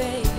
face.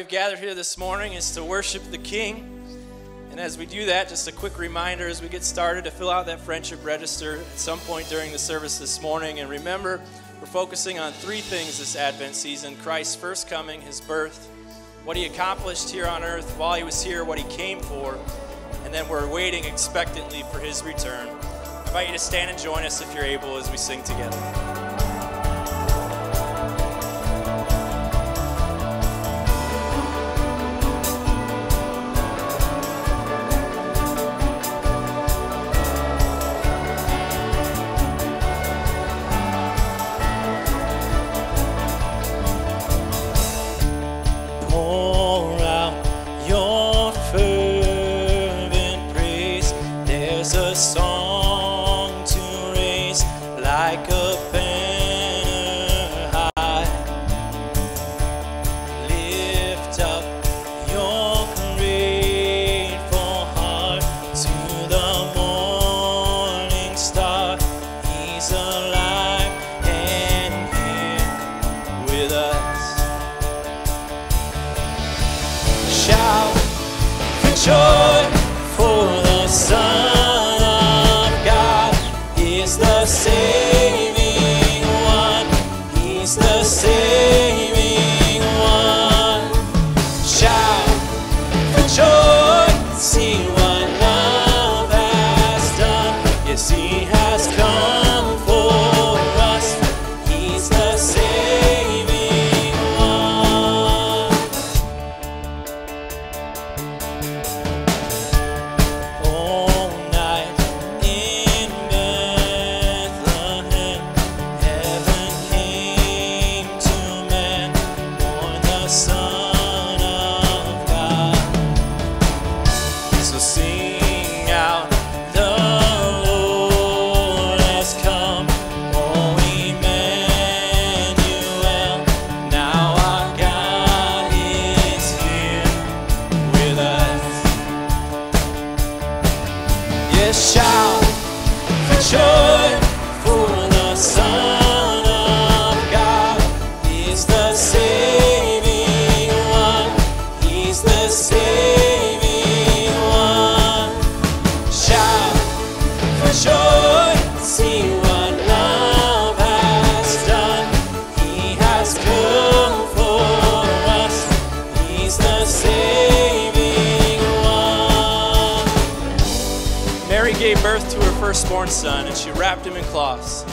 we've gathered here this morning is to worship the King. And as we do that, just a quick reminder as we get started to fill out that friendship register at some point during the service this morning. And remember, we're focusing on three things this Advent season Christ's first coming, his birth, what he accomplished here on earth while he was here, what he came for, and then we're waiting expectantly for his return. I invite you to stand and join us if you're able as we sing together. Shout for joy, for the Son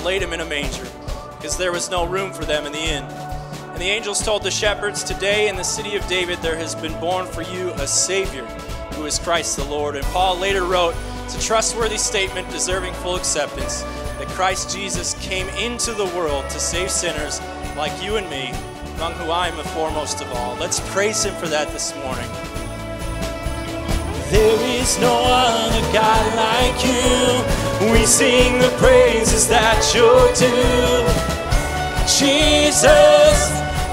laid him in a manger, because there was no room for them in the inn. And the angels told the shepherds, Today in the city of David there has been born for you a Savior, who is Christ the Lord. And Paul later wrote, It's a trustworthy statement deserving full acceptance that Christ Jesus came into the world to save sinners like you and me, among whom I am the foremost of all. Let's praise him for that this morning. There is no other God like you. We sing the praises that you're due. Jesus,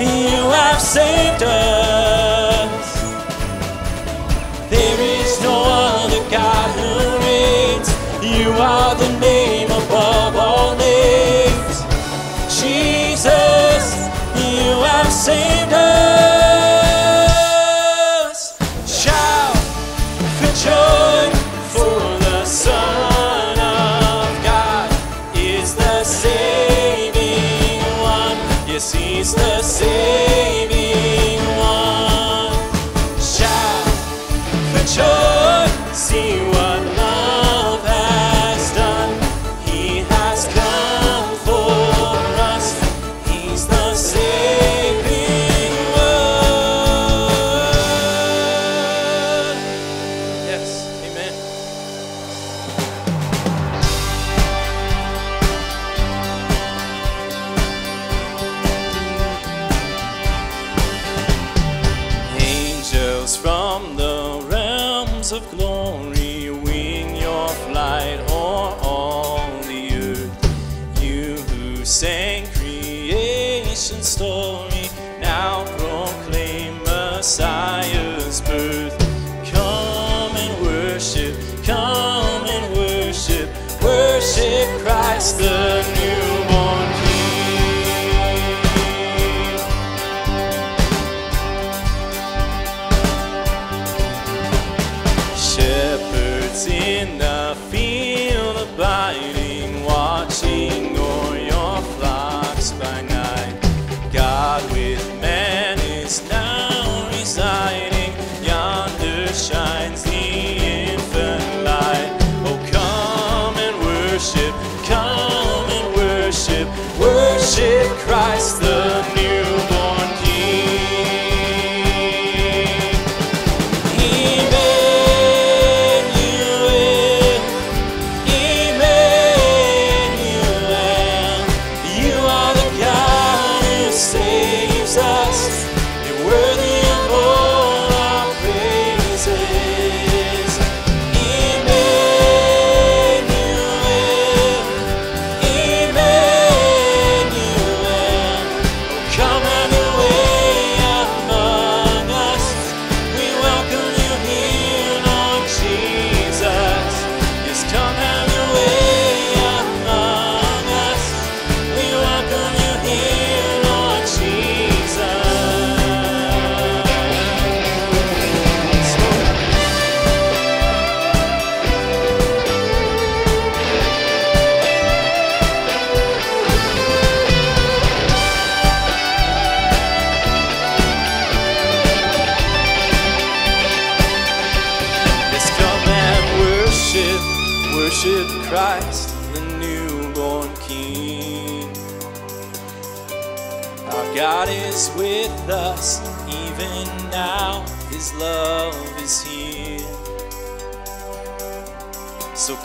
you have saved us. There is no other God who reigns. You are the name above all names. Jesus, you have saved us.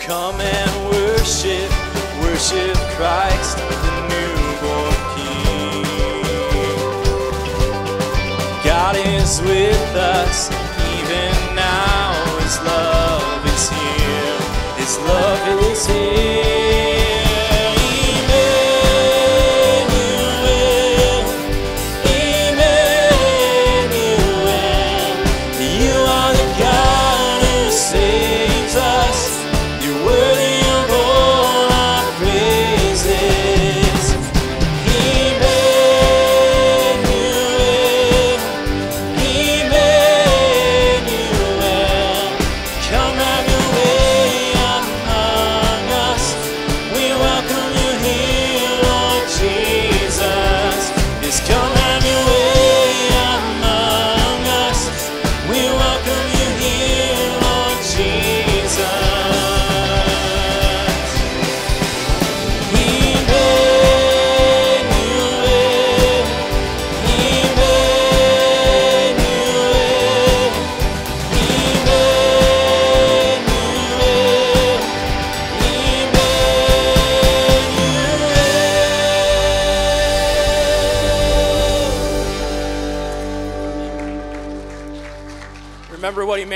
Come and worship, worship Christ, the newborn King. God is with us.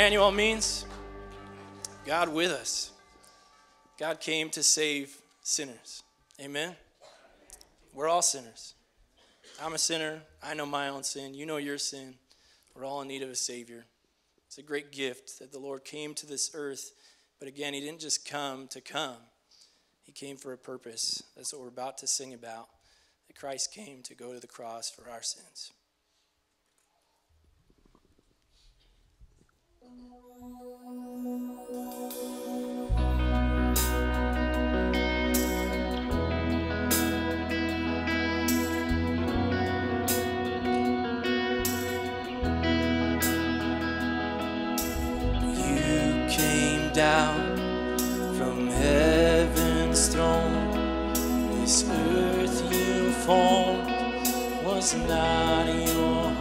Emmanuel means God with us. God came to save sinners. Amen? We're all sinners. I'm a sinner. I know my own sin. You know your sin. We're all in need of a Savior. It's a great gift that the Lord came to this earth. But again, He didn't just come to come, He came for a purpose. That's what we're about to sing about that Christ came to go to the cross for our sins. down from heaven's throne. This earth you formed was not your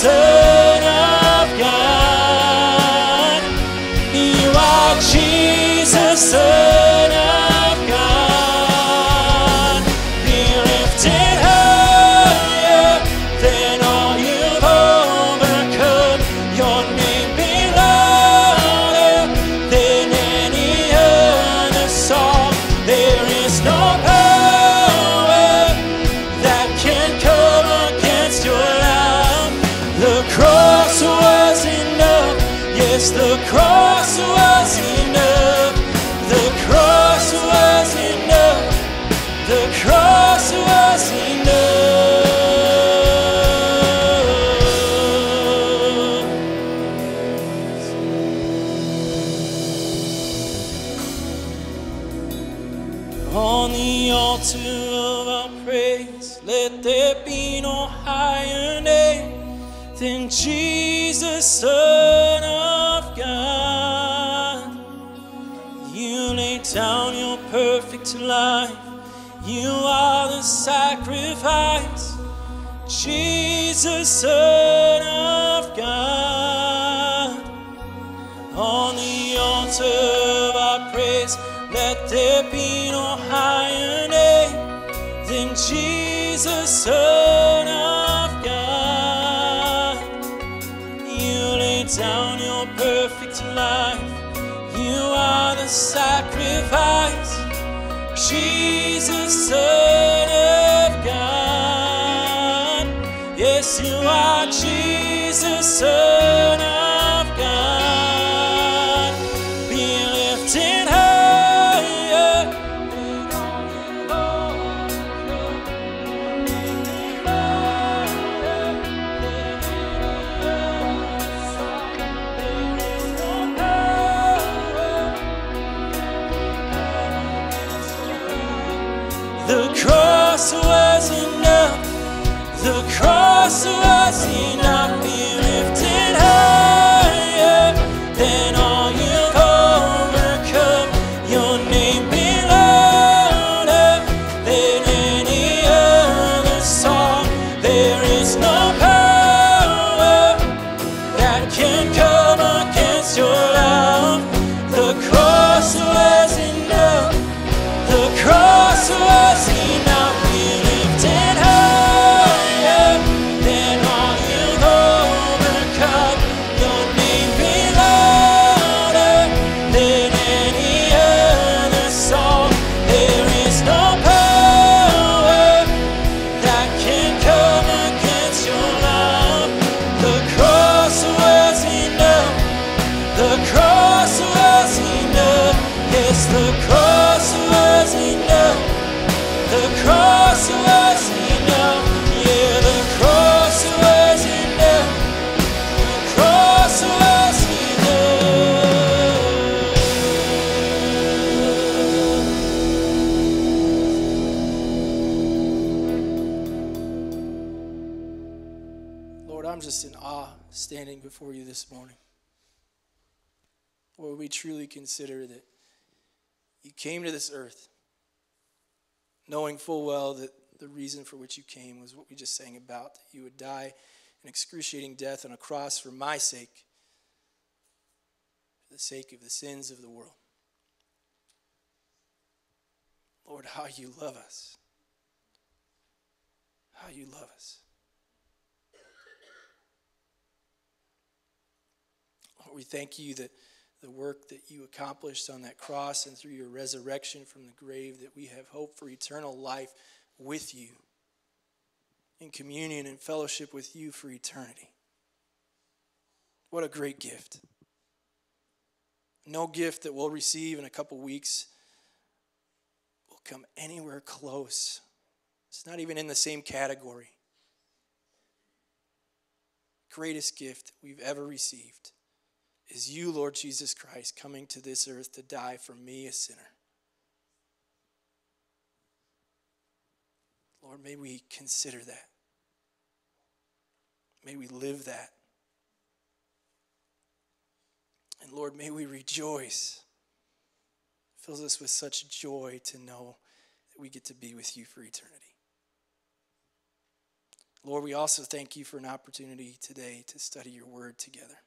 say. Jesus, Son of God on the altar of our praise. Let there be no higher name than Jesus, Son of God. You laid down your perfect life. You are the sacrifice, Jesus, Son Jesus, consider that you came to this earth knowing full well that the reason for which you came was what we just sang about that you would die an excruciating death on a cross for my sake, for the sake of the sins of the world. Lord, how you love us. How you love us. Lord, we thank you that the work that you accomplished on that cross and through your resurrection from the grave, that we have hope for eternal life with you, in communion and fellowship with you for eternity. What a great gift. No gift that we'll receive in a couple weeks will come anywhere close. It's not even in the same category. Greatest gift we've ever received is you, Lord Jesus Christ, coming to this earth to die for me, a sinner. Lord, may we consider that. May we live that. And Lord, may we rejoice. It fills us with such joy to know that we get to be with you for eternity. Lord, we also thank you for an opportunity today to study your word together.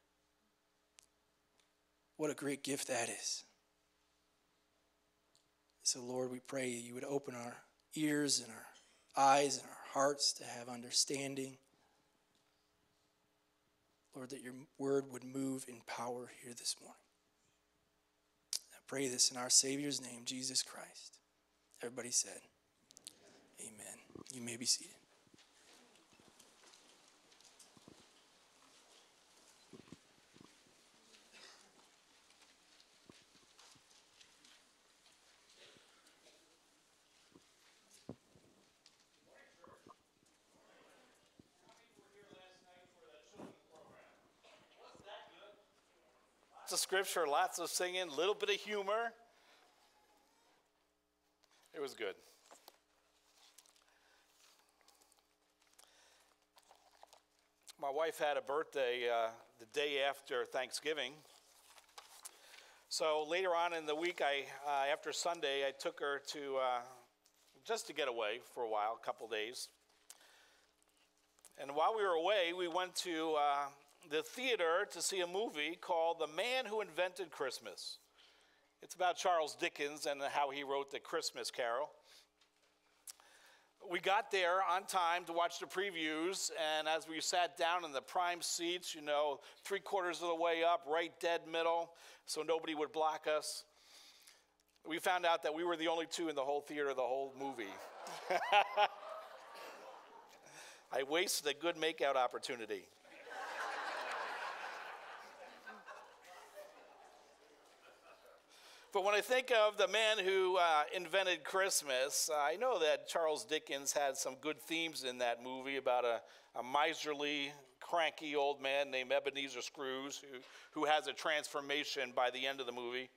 What a great gift that is. So, Lord, we pray you would open our ears and our eyes and our hearts to have understanding. Lord, that your word would move in power here this morning. I pray this in our Savior's name, Jesus Christ. Everybody said, Amen. You may be seated. Of scripture, lots of singing, a little bit of humor. It was good. My wife had a birthday uh, the day after Thanksgiving. So later on in the week, I, uh, after Sunday, I took her to uh, just to get away for a while, a couple days. And while we were away, we went to uh, the theater to see a movie called The Man Who Invented Christmas. It's about Charles Dickens and how he wrote the Christmas Carol. We got there on time to watch the previews, and as we sat down in the prime seats, you know, three quarters of the way up, right dead middle, so nobody would block us, we found out that we were the only two in the whole theater the whole movie. I wasted a good makeout opportunity. But when I think of the man who uh, invented Christmas, uh, I know that Charles Dickens had some good themes in that movie about a, a miserly, cranky old man named Ebenezer Scrooge who, who has a transformation by the end of the movie.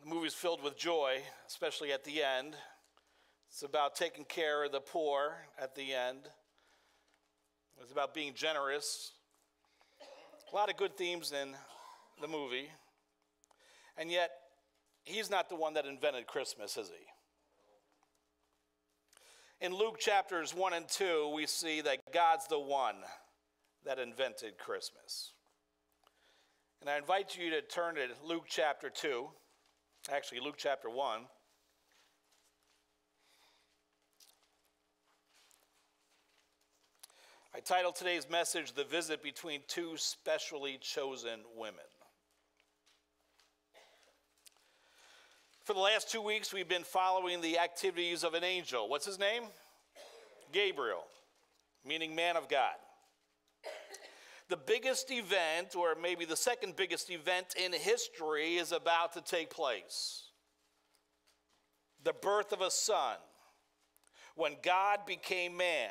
The movie's filled with joy, especially at the end. It's about taking care of the poor at the end. It's about being generous. A lot of good themes in the movie. And yet, he's not the one that invented Christmas, is he? In Luke chapters 1 and 2, we see that God's the one that invented Christmas. And I invite you to turn to Luke chapter 2, actually, Luke chapter 1. I titled today's message, The Visit Between Two Specially Chosen Women. For the last two weeks, we've been following the activities of an angel. What's his name? Gabriel, meaning man of God. The biggest event, or maybe the second biggest event in history, is about to take place the birth of a son. When God became man,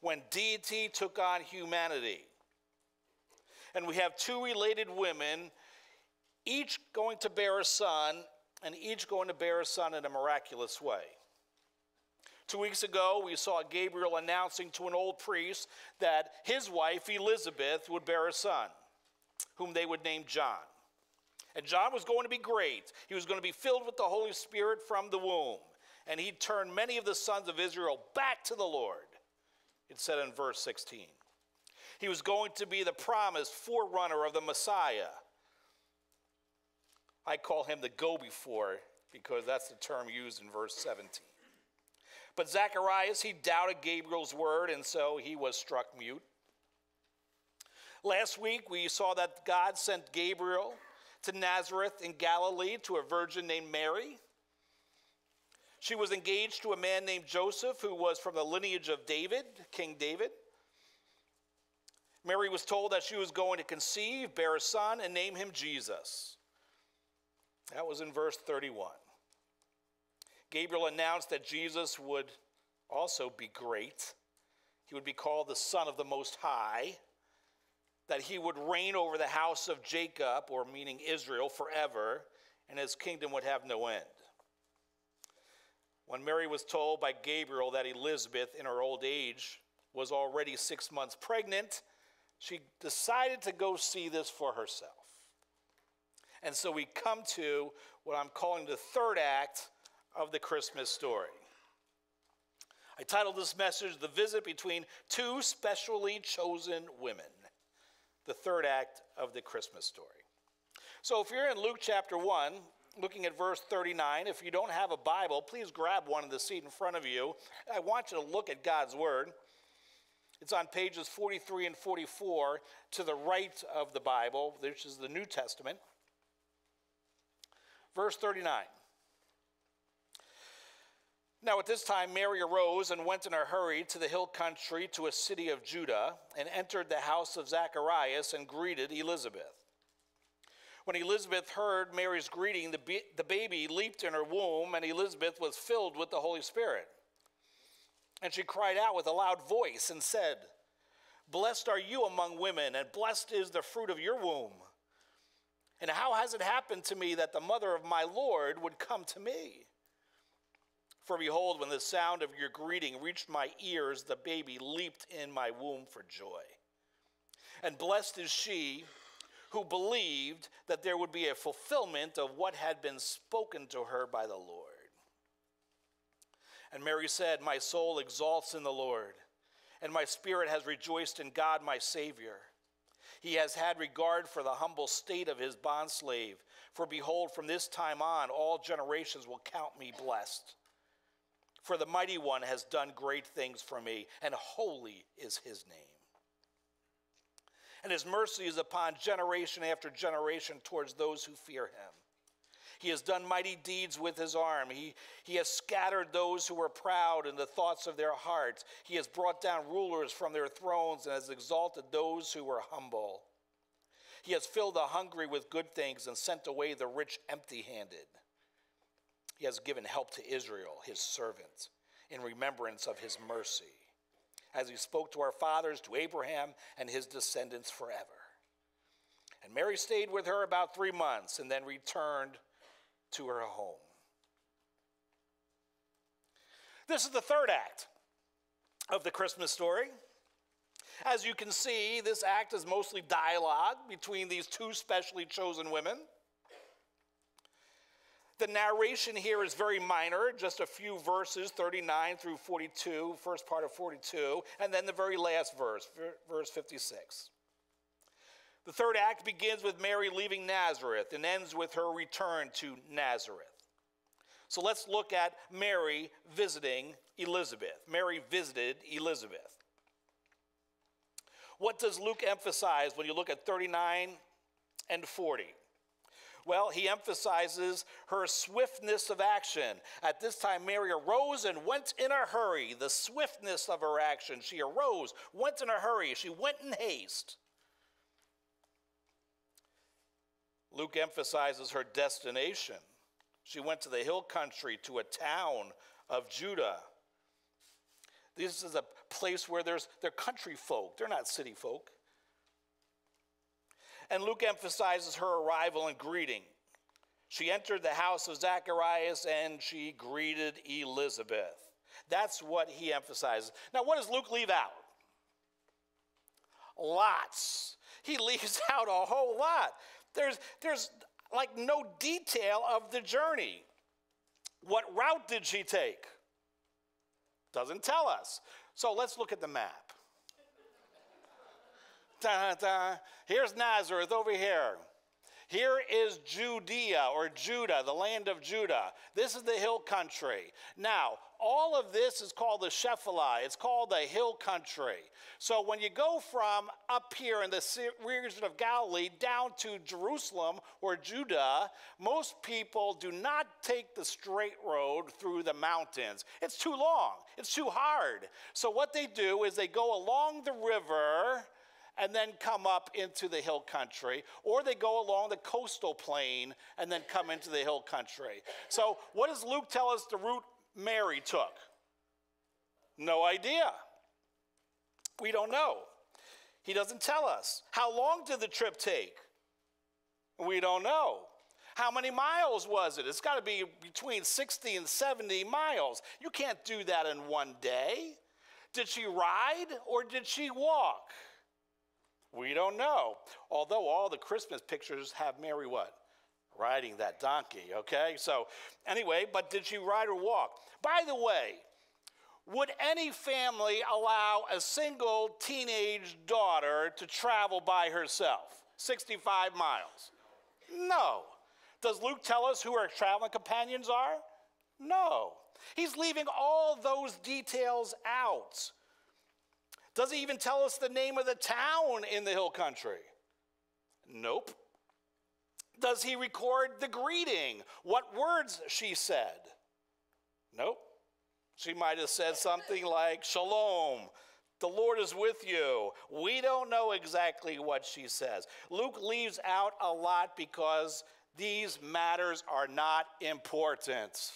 when deity took on humanity. And we have two related women, each going to bear a son, and each going to bear a son in a miraculous way. Two weeks ago, we saw Gabriel announcing to an old priest that his wife, Elizabeth, would bear a son, whom they would name John. And John was going to be great. He was going to be filled with the Holy Spirit from the womb. And he'd turn many of the sons of Israel back to the Lord. It said in verse 16. He was going to be the promised forerunner of the Messiah. I call him the go before because that's the term used in verse 17. But Zacharias, he doubted Gabriel's word, and so he was struck mute. Last week, we saw that God sent Gabriel to Nazareth in Galilee to a virgin named Mary. She was engaged to a man named Joseph, who was from the lineage of David, King David. Mary was told that she was going to conceive, bear a son, and name him Jesus. That was in verse 31. Gabriel announced that Jesus would also be great. He would be called the Son of the Most High, that he would reign over the house of Jacob, or meaning Israel, forever, and his kingdom would have no end. When Mary was told by Gabriel that Elizabeth, in her old age, was already six months pregnant, she decided to go see this for herself. And so we come to what I'm calling the third act of the Christmas story. I titled this message, The Visit Between Two Specially Chosen Women, the third act of the Christmas story. So if you're in Luke chapter 1, looking at verse 39. If you don't have a Bible, please grab one in the seat in front of you. I want you to look at God's Word. It's on pages 43 and 44 to the right of the Bible, which is the New Testament. Verse 39. Now, at this time, Mary arose and went in a hurry to the hill country to a city of Judah and entered the house of Zacharias and greeted Elizabeth. When Elizabeth heard Mary's greeting, the, ba- the baby leaped in her womb, and Elizabeth was filled with the Holy Spirit. And she cried out with a loud voice and said, Blessed are you among women, and blessed is the fruit of your womb. And how has it happened to me that the mother of my Lord would come to me? For behold, when the sound of your greeting reached my ears, the baby leaped in my womb for joy. And blessed is she who believed that there would be a fulfillment of what had been spoken to her by the Lord. And Mary said, My soul exalts in the Lord, and my spirit has rejoiced in God my Savior. He has had regard for the humble state of his bondslave. For behold, from this time on, all generations will count me blessed. For the mighty one has done great things for me, and holy is his name. And his mercy is upon generation after generation towards those who fear him. He has done mighty deeds with his arm. He, he has scattered those who were proud in the thoughts of their hearts. He has brought down rulers from their thrones and has exalted those who were humble. He has filled the hungry with good things and sent away the rich empty handed. He has given help to Israel, his servant, in remembrance of his mercy, as he spoke to our fathers, to Abraham and his descendants forever. And Mary stayed with her about three months and then returned to her home. This is the third act of the Christmas story. As you can see, this act is mostly dialogue between these two specially chosen women. The narration here is very minor, just a few verses, 39 through 42, first part of 42, and then the very last verse, verse 56. The third act begins with Mary leaving Nazareth and ends with her return to Nazareth. So let's look at Mary visiting Elizabeth. Mary visited Elizabeth. What does Luke emphasize when you look at 39 and 40? Well, he emphasizes her swiftness of action. At this time, Mary arose and went in a hurry. The swiftness of her action. She arose, went in a hurry. She went in haste. Luke emphasizes her destination. She went to the hill country, to a town of Judah. This is a place where there's they're country folk. They're not city folk. And Luke emphasizes her arrival and greeting. She entered the house of Zacharias and she greeted Elizabeth. That's what he emphasizes. Now, what does Luke leave out? Lots. He leaves out a whole lot. There's, there's like no detail of the journey. What route did she take? Doesn't tell us. So let's look at the map. Da, da. Here's Nazareth over here. Here is Judea or Judah, the land of Judah. This is the hill country. Now, all of this is called the Shephelah. It's called the hill country. So when you go from up here in the region of Galilee down to Jerusalem or Judah, most people do not take the straight road through the mountains. It's too long, it's too hard. So what they do is they go along the river and then come up into the hill country, or they go along the coastal plain and then come into the hill country. So, what does Luke tell us the route Mary took? No idea. We don't know. He doesn't tell us. How long did the trip take? We don't know. How many miles was it? It's got to be between 60 and 70 miles. You can't do that in one day. Did she ride or did she walk? We don't know. Although all the Christmas pictures have Mary what? Riding that donkey, okay? So, anyway, but did she ride or walk? By the way, would any family allow a single teenage daughter to travel by herself 65 miles? No. Does Luke tell us who her traveling companions are? No. He's leaving all those details out. Does he even tell us the name of the town in the hill country? Nope. Does he record the greeting? What words she said? Nope. She might have said something like, Shalom, the Lord is with you. We don't know exactly what she says. Luke leaves out a lot because these matters are not important.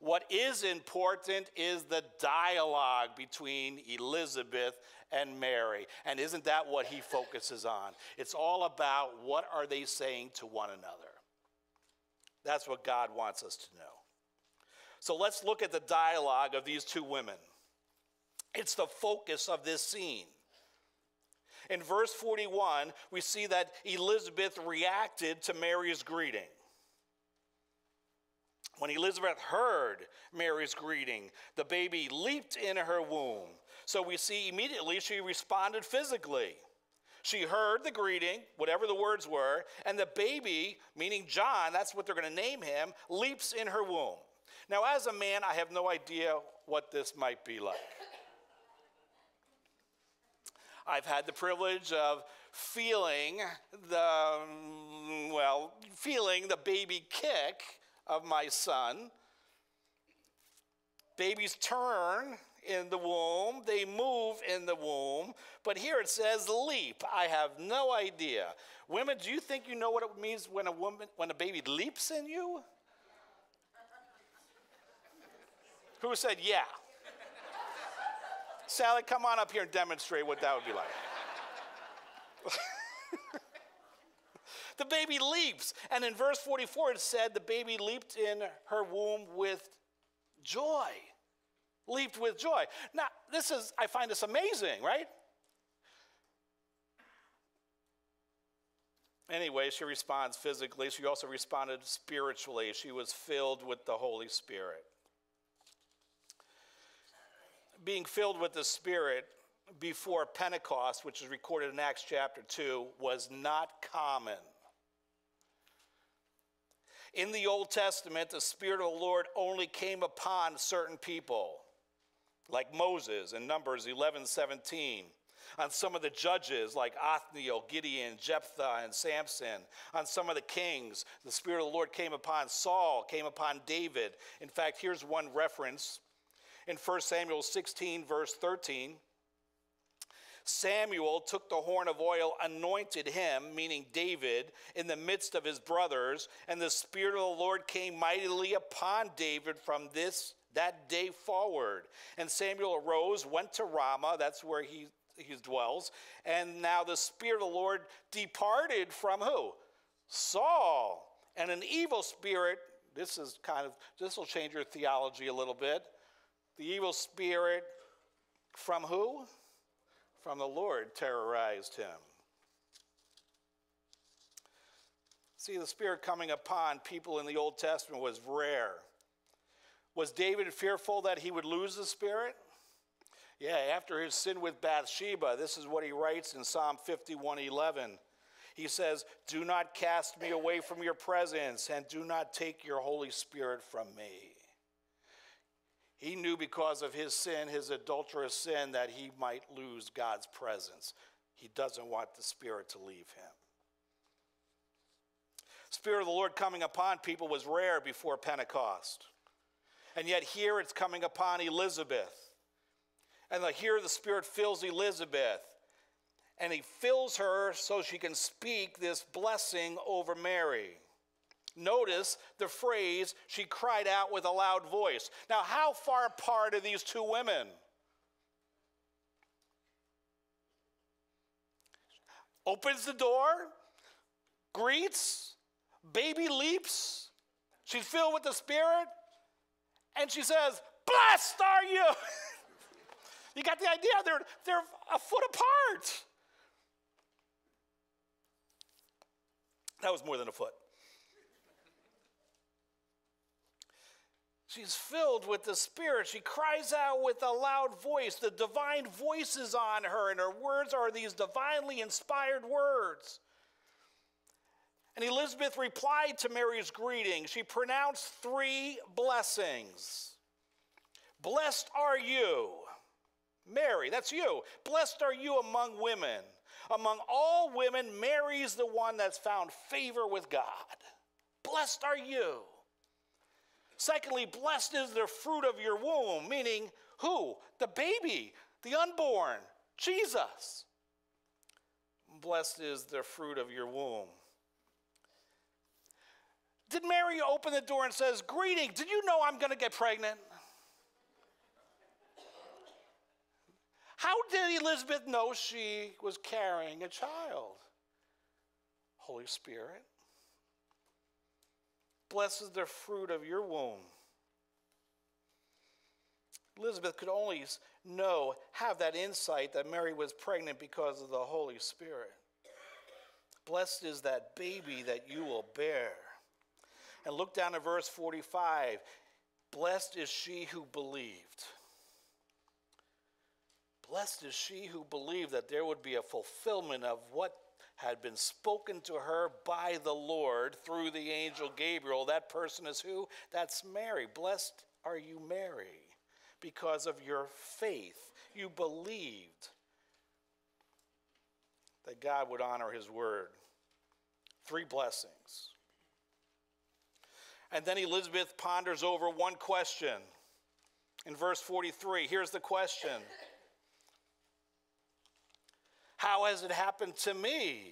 What is important is the dialogue between Elizabeth and Mary. And isn't that what he focuses on? It's all about what are they saying to one another. That's what God wants us to know. So let's look at the dialogue of these two women. It's the focus of this scene. In verse 41, we see that Elizabeth reacted to Mary's greeting. When Elizabeth heard Mary's greeting, the baby leaped in her womb. So we see immediately she responded physically. She heard the greeting, whatever the words were, and the baby, meaning John, that's what they're going to name him, leaps in her womb. Now, as a man, I have no idea what this might be like. I've had the privilege of feeling the, mm, well, feeling the baby kick of my son. Babies turn in the womb, they move in the womb, but here it says leap. I have no idea. Women, do you think you know what it means when a woman when a baby leaps in you? Who said yeah? Sally, come on up here and demonstrate what that would be like. The baby leaps. And in verse 44, it said the baby leaped in her womb with joy. Leaped with joy. Now, this is, I find this amazing, right? Anyway, she responds physically. She also responded spiritually. She was filled with the Holy Spirit. Being filled with the Spirit before Pentecost, which is recorded in Acts chapter 2, was not common. In the Old Testament, the Spirit of the Lord only came upon certain people, like Moses in Numbers 11 17. On some of the judges, like Othniel, Gideon, Jephthah, and Samson. On some of the kings, the Spirit of the Lord came upon Saul, came upon David. In fact, here's one reference in 1 Samuel 16, verse 13. Samuel took the horn of oil, anointed him, meaning David, in the midst of his brothers, and the Spirit of the Lord came mightily upon David from this that day forward. And Samuel arose, went to Ramah, that's where he, he dwells, and now the Spirit of the Lord departed from who? Saul. And an evil spirit, this is kind of, this will change your theology a little bit. The evil spirit from who? From the Lord terrorized him. See, the Spirit coming upon people in the Old Testament was rare. Was David fearful that he would lose the Spirit? Yeah, after his sin with Bathsheba, this is what he writes in Psalm 51:11. He says, "Do not cast me away from your presence, and do not take your Holy Spirit from me." He knew because of his sin, his adulterous sin, that he might lose God's presence. He doesn't want the Spirit to leave him. Spirit of the Lord coming upon people was rare before Pentecost. And yet here it's coming upon Elizabeth. And here the Spirit fills Elizabeth. And he fills her so she can speak this blessing over Mary. Notice the phrase, she cried out with a loud voice. Now, how far apart are these two women? Opens the door, greets, baby leaps, she's filled with the Spirit, and she says, Blessed are you! you got the idea? They're, they're a foot apart. That was more than a foot. She's filled with the Spirit. She cries out with a loud voice. The divine voice is on her, and her words are these divinely inspired words. And Elizabeth replied to Mary's greeting. She pronounced three blessings. Blessed are you, Mary, that's you. Blessed are you among women. Among all women, Mary's the one that's found favor with God. Blessed are you. Secondly, blessed is the fruit of your womb, meaning who? The baby, the unborn, Jesus. Blessed is the fruit of your womb. Did Mary open the door and says, "Greeting, did you know I'm going to get pregnant?" How did Elizabeth know she was carrying a child? Holy Spirit. Blessed is the fruit of your womb. Elizabeth could only know, have that insight that Mary was pregnant because of the Holy Spirit. Blessed is that baby that you will bear. And look down at verse 45. Blessed is she who believed. Blessed is she who believed that there would be a fulfillment of what had been spoken to her by the Lord through the angel Gabriel. That person is who? That's Mary. Blessed are you, Mary, because of your faith. You believed that God would honor his word. Three blessings. And then Elizabeth ponders over one question. In verse 43, here's the question How has it happened to me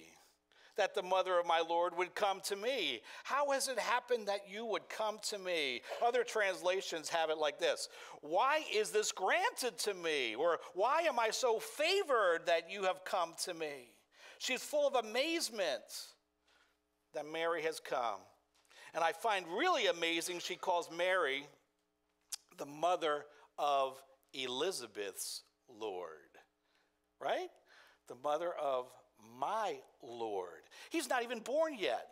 that the mother of my Lord would come to me? How has it happened that you would come to me? Other translations have it like this Why is this granted to me? Or why am I so favored that you have come to me? She's full of amazement that Mary has come. And I find really amazing she calls Mary the mother of Elizabeth's Lord, right? The mother of my Lord. He's not even born yet.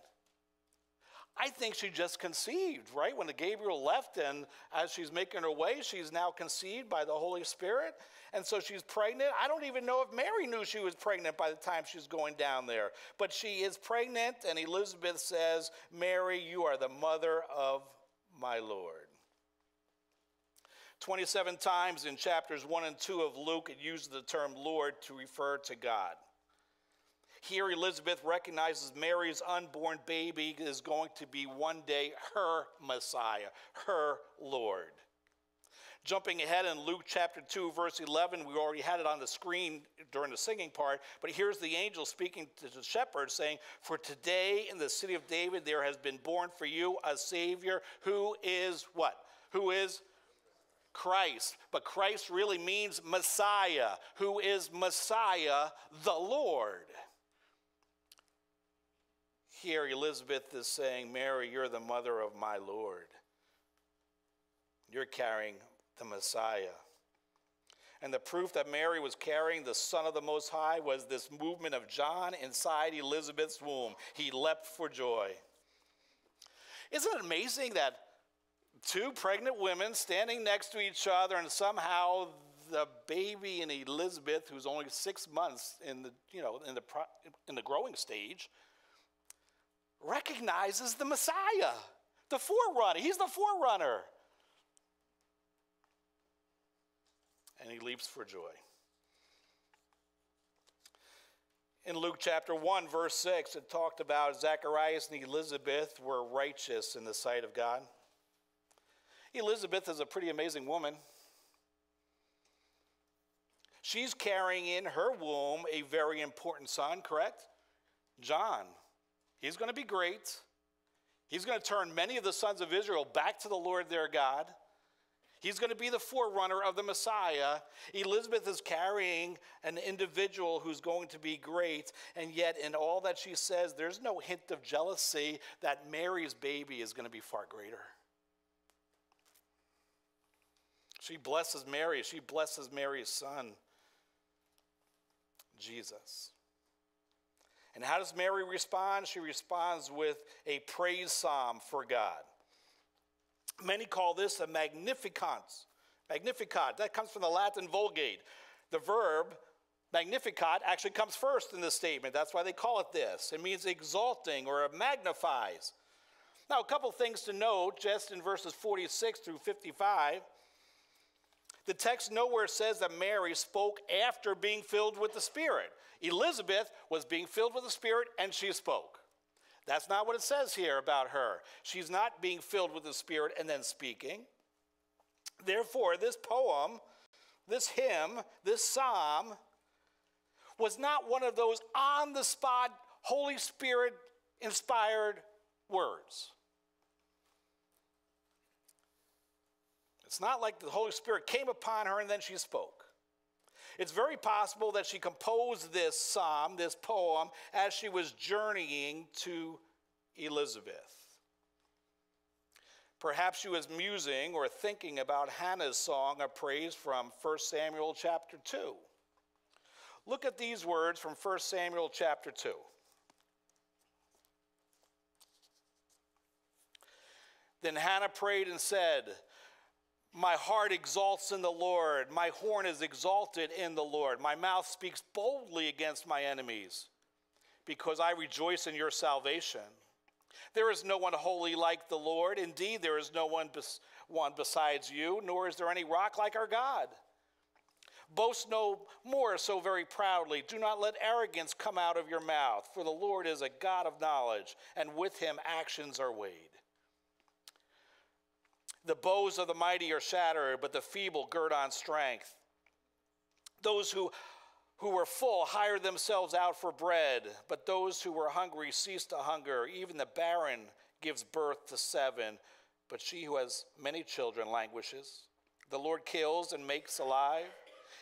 I think she just conceived, right? When the Gabriel left, and as she's making her way, she's now conceived by the Holy Spirit. And so she's pregnant. I don't even know if Mary knew she was pregnant by the time she's going down there. But she is pregnant, and Elizabeth says, Mary, you are the mother of my Lord. 27 times in chapters 1 and 2 of Luke, it uses the term Lord to refer to God. Here, Elizabeth recognizes Mary's unborn baby is going to be one day her Messiah, her Lord. Jumping ahead in Luke chapter 2, verse 11, we already had it on the screen during the singing part, but here's the angel speaking to the shepherd saying, For today in the city of David there has been born for you a Savior who is what? Who is Christ. But Christ really means Messiah, who is Messiah, the Lord. Here, Elizabeth is saying, Mary, you're the mother of my Lord. You're carrying the Messiah. And the proof that Mary was carrying the Son of the Most High was this movement of John inside Elizabeth's womb. He leapt for joy. Isn't it amazing that two pregnant women standing next to each other and somehow the baby in Elizabeth, who's only six months in the, you know, in the, in the growing stage, recognizes the Messiah, the forerunner. He's the forerunner. And he leaps for joy. In Luke chapter 1, verse 6, it talked about Zacharias and Elizabeth were righteous in the sight of God. Elizabeth is a pretty amazing woman. She's carrying in her womb a very important son, correct? John. He's going to be great. He's going to turn many of the sons of Israel back to the Lord their God. He's going to be the forerunner of the Messiah. Elizabeth is carrying an individual who's going to be great, and yet in all that she says, there's no hint of jealousy that Mary's baby is going to be far greater. She blesses Mary, she blesses Mary's son, Jesus. And how does Mary respond? She responds with a praise psalm for God. Many call this a magnificat. Magnificat. That comes from the Latin Vulgate. The verb Magnificat actually comes first in this statement. That's why they call it this. It means exalting or magnifies. Now, a couple things to note just in verses 46 through 55. The text nowhere says that Mary spoke after being filled with the Spirit. Elizabeth was being filled with the Spirit and she spoke. That's not what it says here about her. She's not being filled with the Spirit and then speaking. Therefore, this poem, this hymn, this psalm was not one of those on the spot, Holy Spirit inspired words. It's not like the Holy Spirit came upon her and then she spoke. It's very possible that she composed this psalm, this poem, as she was journeying to Elizabeth. Perhaps she was musing or thinking about Hannah's song of praise from 1 Samuel chapter 2. Look at these words from 1 Samuel chapter 2. Then Hannah prayed and said, My heart exalts in the Lord. My horn is exalted in the Lord. My mouth speaks boldly against my enemies, because I rejoice in your salvation. There is no one holy like the Lord. Indeed, there is no one, bes- one besides you, nor is there any rock like our God. Boast no more so very proudly. Do not let arrogance come out of your mouth, for the Lord is a God of knowledge, and with him actions are weighed. The bows of the mighty are shattered, but the feeble gird on strength. Those who, who were full hired themselves out for bread, but those who were hungry cease to hunger. Even the barren gives birth to seven, but she who has many children languishes. The Lord kills and makes alive.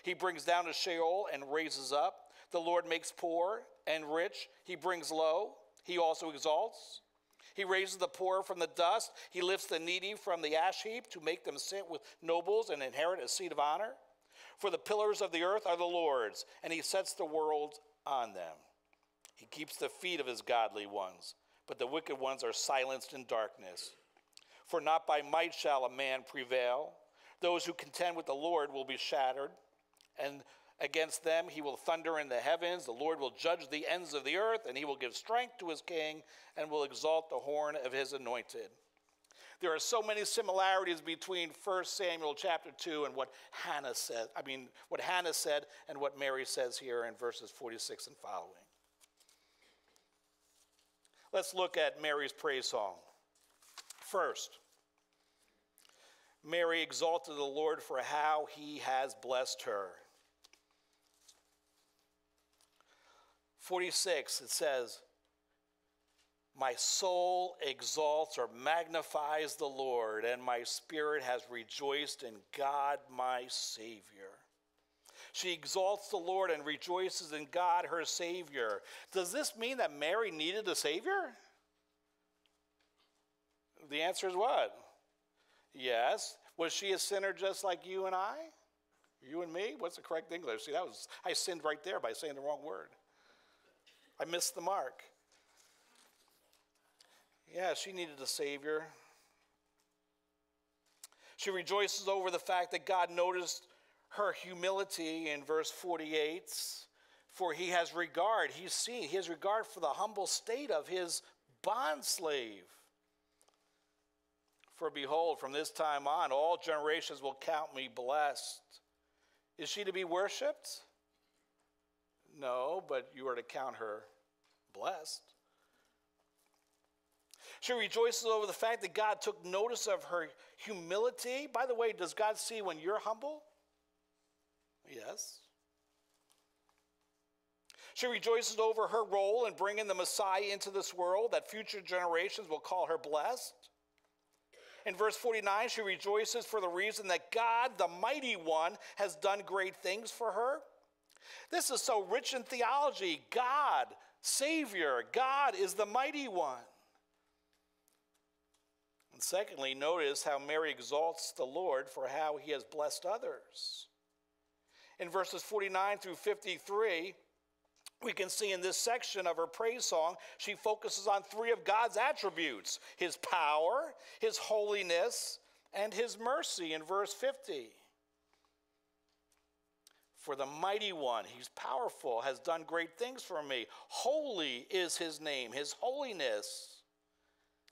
He brings down to Sheol and raises up. The Lord makes poor and rich. He brings low. He also exalts. He raises the poor from the dust. He lifts the needy from the ash heap to make them sit with nobles and inherit a seat of honor. For the pillars of the earth are the Lord's, and he sets the world on them. He keeps the feet of his godly ones, but the wicked ones are silenced in darkness. For not by might shall a man prevail. Those who contend with the Lord will be shattered, and against them he will thunder in the heavens. The Lord will judge the ends of the earth, and he will give strength to his king, and will exalt the horn of his anointed. There are so many similarities between 1 Samuel chapter 2 and what Hannah said. I mean, what Hannah said and what Mary says here in verses 46 and following. Let's look at Mary's praise song. First, Mary exalted the Lord for how he has blessed her. 46, it says, My soul exalts or magnifies the Lord, and my spirit has rejoiced in God my Savior. She exalts the Lord and rejoices in God her Savior. Does this mean that Mary needed a Savior? The answer is what? Yes. Was she a sinner just like you and I? You and me? What's the correct English? See, that was I sinned right there by saying the wrong word. I missed the mark. Yeah, she needed a savior. She rejoices over the fact that God noticed her humility in verse 48. For he has regard, he's seen, he has regard for the humble state of his bondslave. For behold, from this time on, all generations will count me blessed. Is she to be worshiped? No, but you are to count her blessed. She rejoices over the fact that God took notice of her humility. By the way, does God see when you're humble? Yes. She rejoices over her role in bringing the Messiah into this world, that future generations will call her blessed. In verse 49, she rejoices for the reason that God, the mighty one, has done great things for her. This is so rich in theology. God, Savior, God is the mighty one. And secondly, notice how Mary exalts the Lord for how he has blessed others. In verses 49 through 53, we can see in this section of her praise song, she focuses on three of God's attributes his power, his holiness, and his mercy in verse 50. For the mighty one, he's powerful, has done great things for me. Holy is his name, his holiness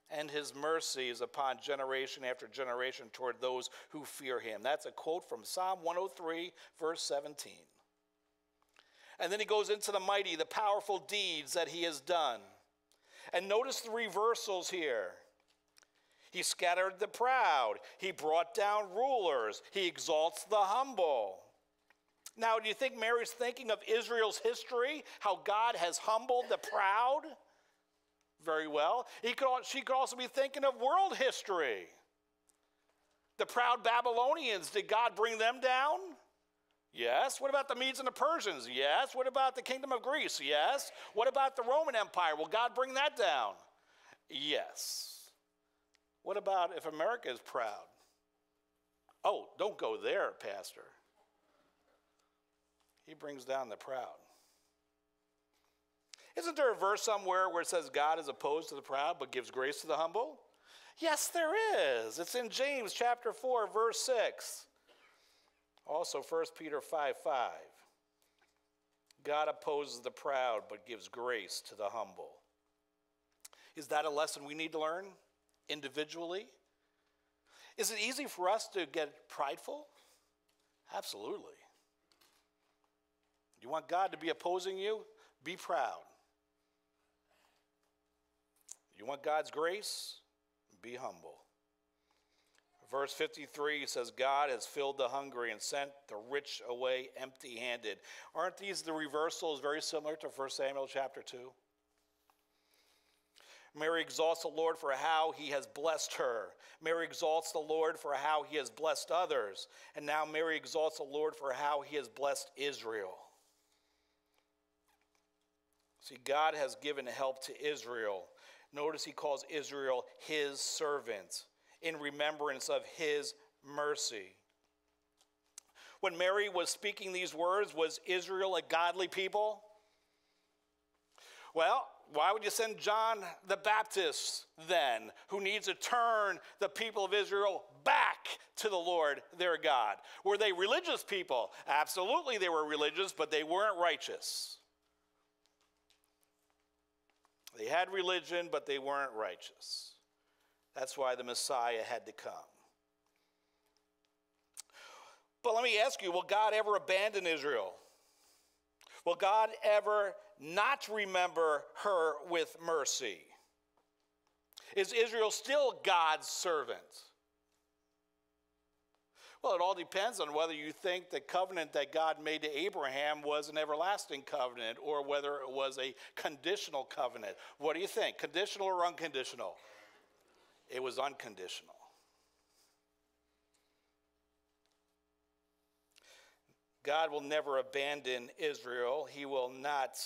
and his mercy is upon generation after generation toward those who fear him. That's a quote from Psalm 103, verse 17. And then he goes into the mighty, the powerful deeds that he has done. And notice the reversals here. He scattered the proud, he brought down rulers, he exalts the humble. Now, do you think Mary's thinking of Israel's history, how God has humbled the proud? very well. Could, she could also be thinking of world history. The proud Babylonians, did God bring them down? Yes. What about the Medes and the Persians? Yes. What about the kingdom of Greece? Yes. What about the Roman Empire? Will God bring that down? Yes. What about if America is proud? Oh, don't go there, Pastor. He brings down the proud. Isn't there a verse somewhere where it says God is opposed to the proud but gives grace to the humble? Yes, there is. It's in James chapter 4, verse 6. Also, 1 Peter 5 5. God opposes the proud but gives grace to the humble. Is that a lesson we need to learn individually? Is it easy for us to get prideful? Absolutely. You want God to be opposing you? Be proud. You want God's grace? Be humble. Verse 53 says, God has filled the hungry and sent the rich away empty handed. Aren't these the reversals very similar to 1 Samuel chapter 2? Mary exalts the Lord for how he has blessed her. Mary exalts the Lord for how he has blessed others. And now Mary exalts the Lord for how he has blessed Israel. See, God has given help to Israel Notice he calls Israel his servant in remembrance of his mercy. When Mary was speaking these words, was Israel a godly people? Well, why would you send John the Baptist then, who needs to turn the people of Israel back to the Lord their God? Were they religious people? Absolutely, they were religious, but they weren't righteous. They had religion, but they weren't righteous. That's why the Messiah had to come. But let me ask you will God ever abandon Israel? Will God ever not remember her with mercy? Is Israel still God's servant? Well, it all depends on whether you think the covenant that God made to Abraham was an everlasting covenant or whether it was a conditional covenant. What do you think? Conditional or unconditional? It was unconditional. God will never abandon Israel. He will not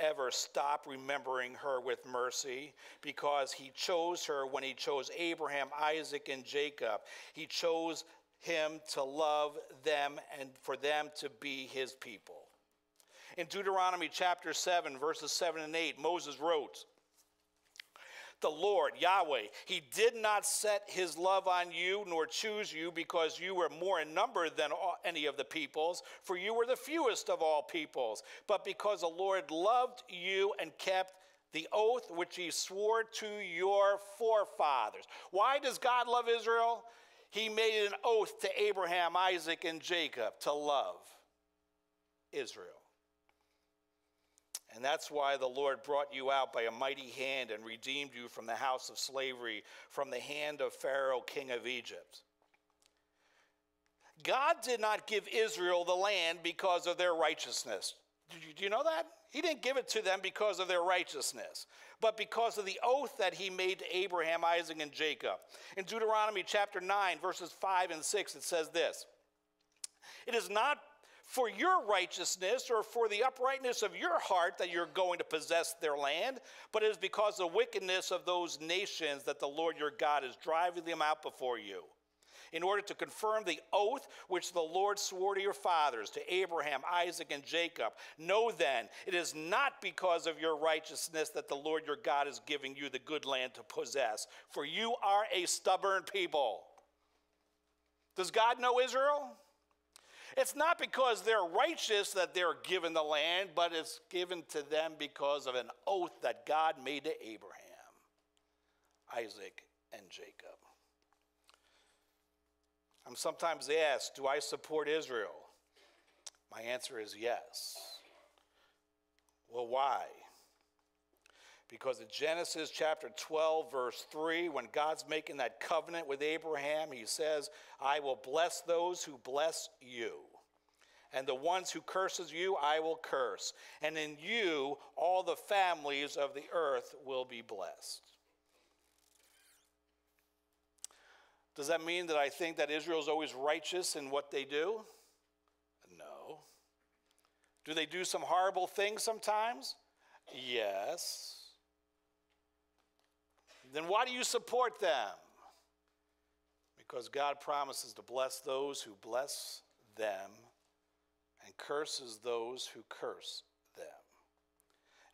ever stop remembering her with mercy because he chose her when he chose Abraham, Isaac, and Jacob. He chose him to love them and for them to be his people. In Deuteronomy chapter 7, verses 7 and 8, Moses wrote, the Lord, Yahweh, He did not set His love on you nor choose you because you were more in number than any of the peoples, for you were the fewest of all peoples, but because the Lord loved you and kept the oath which He swore to your forefathers. Why does God love Israel? He made an oath to Abraham, Isaac, and Jacob to love Israel. And that's why the Lord brought you out by a mighty hand and redeemed you from the house of slavery, from the hand of Pharaoh, king of Egypt. God did not give Israel the land because of their righteousness. Do you know that? He didn't give it to them because of their righteousness, but because of the oath that he made to Abraham, Isaac, and Jacob. In Deuteronomy chapter 9, verses 5 and 6, it says this It is not for your righteousness or for the uprightness of your heart that you're going to possess their land, but it is because of the wickedness of those nations that the Lord your God is driving them out before you. In order to confirm the oath which the Lord swore to your fathers, to Abraham, Isaac, and Jacob. Know then, it is not because of your righteousness that the Lord your God is giving you the good land to possess, for you are a stubborn people. Does God know Israel? It's not because they're righteous that they're given the land, but it's given to them because of an oath that God made to Abraham, Isaac, and Jacob. I'm sometimes asked, Do I support Israel? My answer is yes. Well, why? Because in Genesis chapter 12, verse 3, when God's making that covenant with Abraham, he says, I will bless those who bless you. And the ones who curses you, I will curse. And in you, all the families of the earth will be blessed. Does that mean that I think that Israel is always righteous in what they do? No. Do they do some horrible things sometimes? Yes. Then why do you support them? Because God promises to bless those who bless them and curses those who curse them.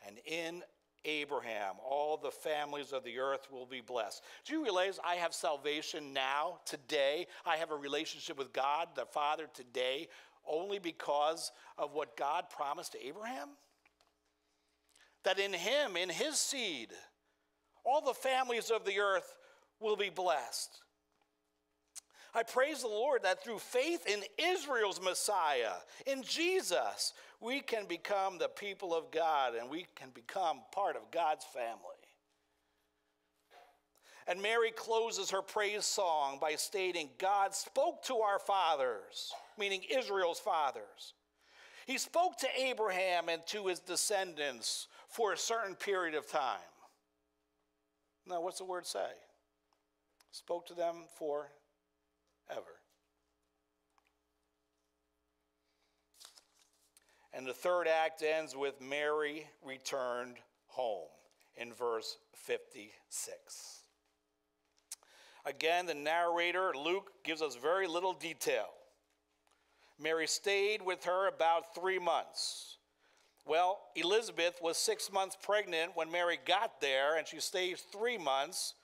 And in Abraham, all the families of the earth will be blessed. Do you realize I have salvation now, today? I have a relationship with God, the Father, today, only because of what God promised to Abraham? That in him, in his seed, all the families of the earth will be blessed. I praise the Lord that through faith in Israel's Messiah, in Jesus, we can become the people of God and we can become part of God's family. And Mary closes her praise song by stating, God spoke to our fathers, meaning Israel's fathers. He spoke to Abraham and to his descendants for a certain period of time. Now, what's the word say? Spoke to them forever. And the third act ends with Mary returned home in verse 56. Again, the narrator, Luke, gives us very little detail. Mary stayed with her about three months. Well, Elizabeth was six months pregnant when Mary got there, and she stayed three months.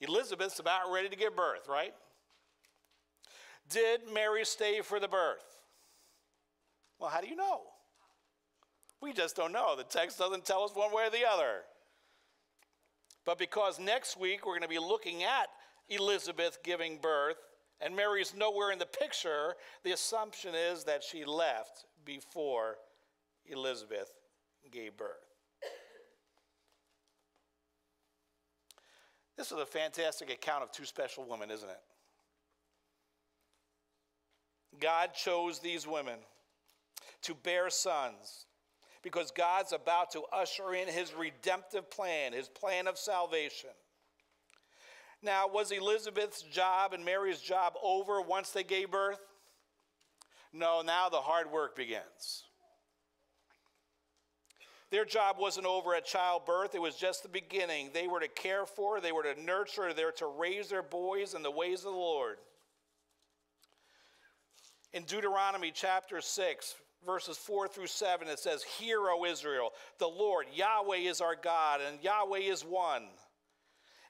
Elizabeth's about ready to give birth, right? Did Mary stay for the birth? Well, how do you know? We just don't know. The text doesn't tell us one way or the other. But because next week we're going to be looking at Elizabeth giving birth, and Mary's nowhere in the picture, the assumption is that she left before Elizabeth gave birth. This is a fantastic account of two special women, isn't it? God chose these women to bear sons because God's about to usher in his redemptive plan, his plan of salvation. Now, was Elizabeth's job and Mary's job over once they gave birth? No, now the hard work begins. Their job wasn't over at childbirth, it was just the beginning. They were to care for, they were to nurture, they were to raise their boys in the ways of the Lord. In Deuteronomy chapter 6, verses 4 through 7, it says, Hear, O Israel, the Lord, Yahweh is our God, and Yahweh is one.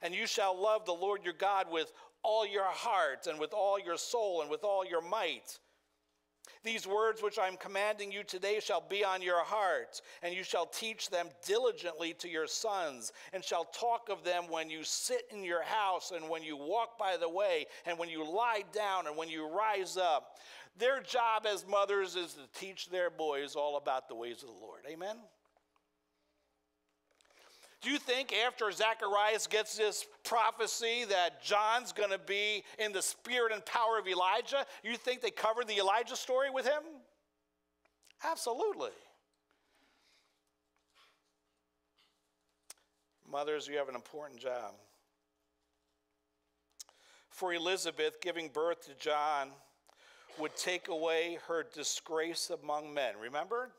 And you shall love the Lord your God with all your heart, and with all your soul, and with all your might. These words which I'm commanding you today shall be on your heart, and you shall teach them diligently to your sons, and shall talk of them when you sit in your house, and when you walk by the way, and when you lie down, and when you rise up. Their job as mothers is to teach their boys all about the ways of the Lord. Amen? Do you think after Zacharias gets this prophecy that John's going to be in the spirit and power of Elijah, you think they covered the Elijah story with him? Absolutely. Mothers, you have an important job. For Elizabeth, giving birth to John would take away her disgrace among men. Remember?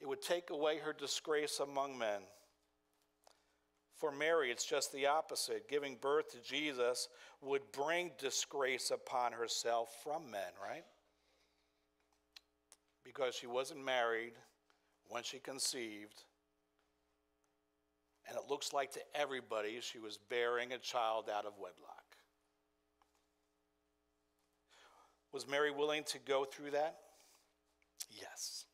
It would take away her disgrace among men. For Mary, it's just the opposite. Giving birth to Jesus would bring disgrace upon herself from men, right? Because she wasn't married when she conceived. And it looks like to everybody she was bearing a child out of wedlock. Was Mary willing to go through that? Yes.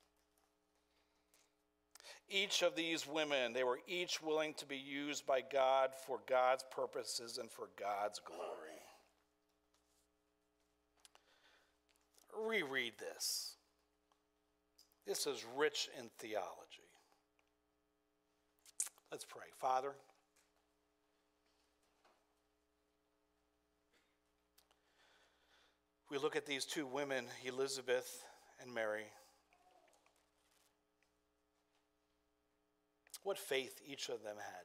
Each of these women, they were each willing to be used by God for God's purposes and for God's glory. Reread this. This is rich in theology. Let's pray. Father, we look at these two women, Elizabeth and Mary. What faith each of them had.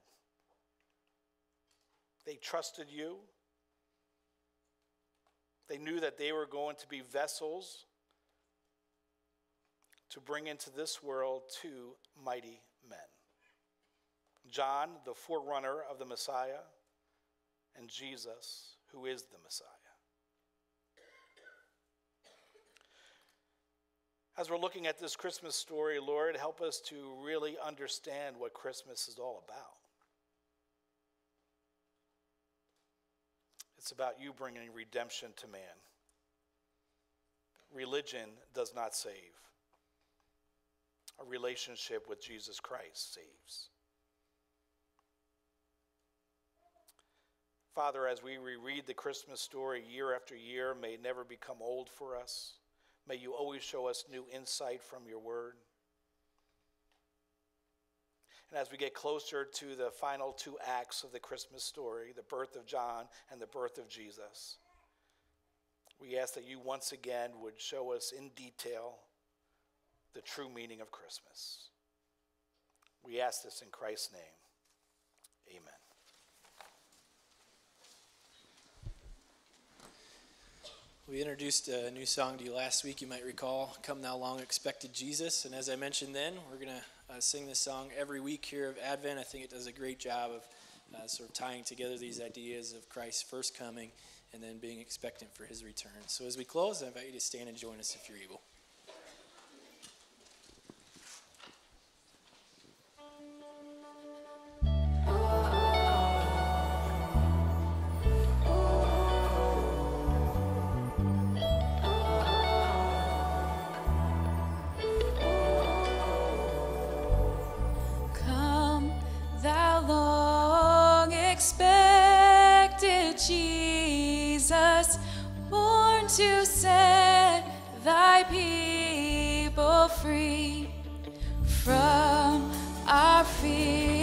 They trusted you. They knew that they were going to be vessels to bring into this world two mighty men John, the forerunner of the Messiah, and Jesus, who is the Messiah. As we're looking at this Christmas story, Lord, help us to really understand what Christmas is all about. It's about you bringing redemption to man. Religion does not save, a relationship with Jesus Christ saves. Father, as we reread the Christmas story year after year, may it never become old for us. May you always show us new insight from your word. And as we get closer to the final two acts of the Christmas story, the birth of John and the birth of Jesus, we ask that you once again would show us in detail the true meaning of Christmas. We ask this in Christ's name. Amen. We introduced a new song to you last week, you might recall, Come Thou Long Expected Jesus. And as I mentioned then, we're going to uh, sing this song every week here of Advent. I think it does a great job of uh, sort of tying together these ideas of Christ's first coming and then being expectant for his return. So as we close, I invite you to stand and join us if you're able. Free from our fears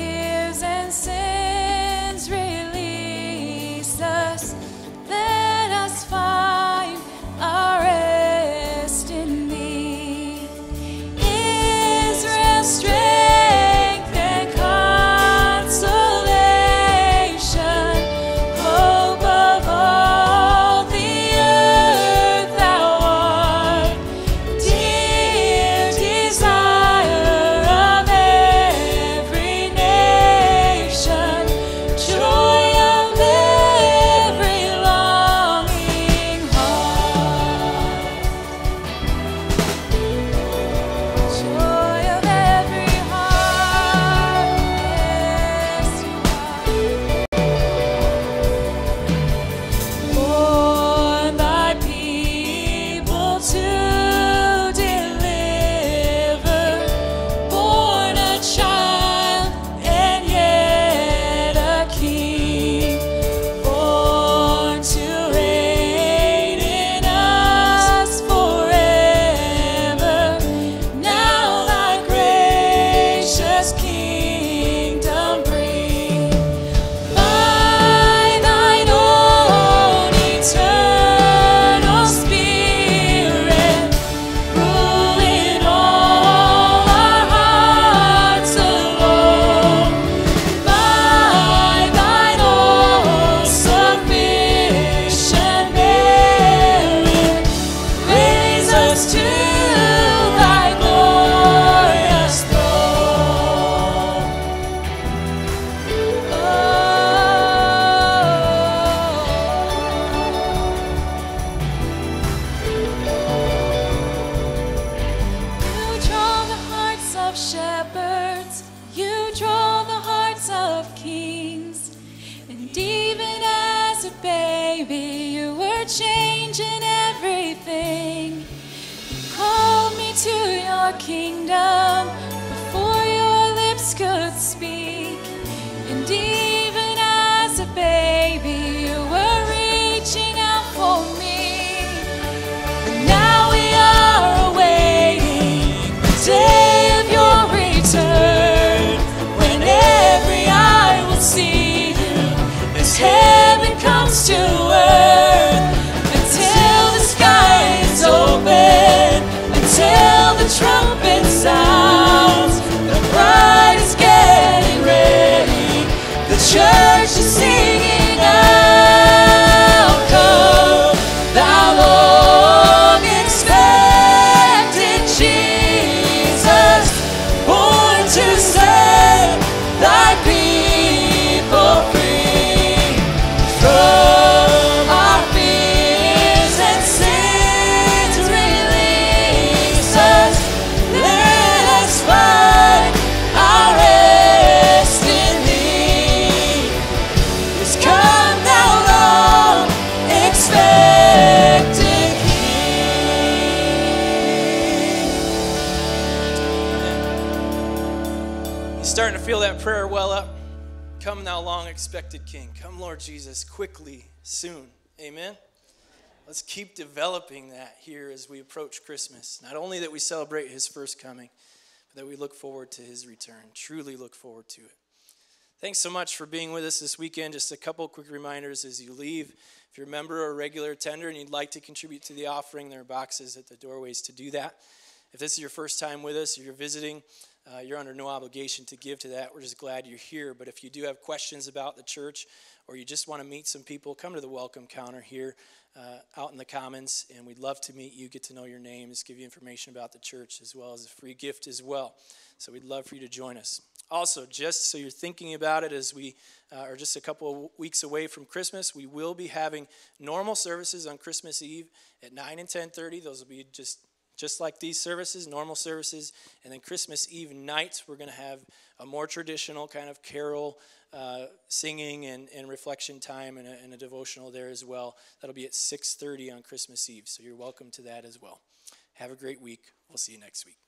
King. Come, Lord Jesus, quickly, soon. Amen. Let's keep developing that here as we approach Christmas. Not only that we celebrate his first coming, but that we look forward to his return. Truly look forward to it. Thanks so much for being with us this weekend. Just a couple quick reminders as you leave. If you're a member or a regular attender and you'd like to contribute to the offering, there are boxes at the doorways to do that. If this is your first time with us or you're visiting, uh, you're under no obligation to give to that. We're just glad you're here. But if you do have questions about the church or you just want to meet some people, come to the welcome counter here uh, out in the Commons, and we'd love to meet you, get to know your names, give you information about the church, as well as a free gift as well. So we'd love for you to join us. Also, just so you're thinking about it, as we uh, are just a couple of weeks away from Christmas, we will be having normal services on Christmas Eve at 9 and 10:30. Those will be just just like these services, normal services, and then Christmas Eve nights, we're going to have a more traditional kind of carol uh, singing and, and reflection time and a, and a devotional there as well. That'll be at 6:30 on Christmas Eve, so you're welcome to that as well. Have a great week. We'll see you next week.